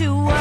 you.